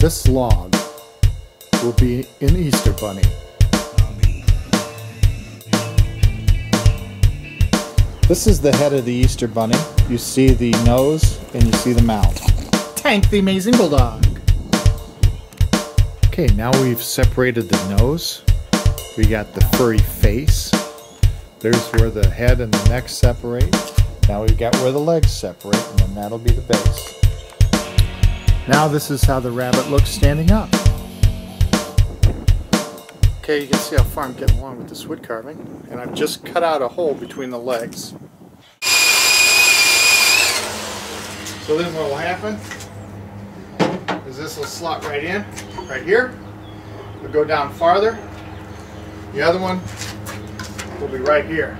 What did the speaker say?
This log will be an Easter bunny. This is the head of the Easter bunny. You see the nose and you see the mouth. Tank the Amazing Bulldog. Okay, now we've separated the nose. We got the furry face. There's where the head and the neck separate. Now we've got where the legs separate, and then that'll be the base. Now this is how the rabbit looks standing up. Okay, you can see how far I'm getting along with this wood carving. And I've just cut out a hole between the legs. So then what will happen is this will slot right in, right here. It'll go down farther. The other one will be right here.